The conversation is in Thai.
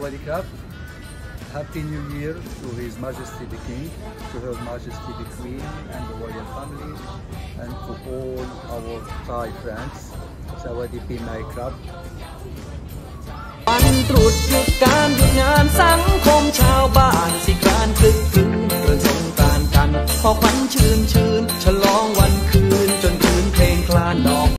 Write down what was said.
Sawadikap. Happy New Year to His Majesty the King, to Her Majesty the Queen and the royal family, and to all our Thai friends. สวัสดีปีใหม่ครับ วันตรุษหยุดการหยุดงานสังคมชาวบ้านสิการคึกคืนเรื่องสงการกัน พอควันชื่นชื่นฉลองวันคืนจนคืนเพลงคลานดอก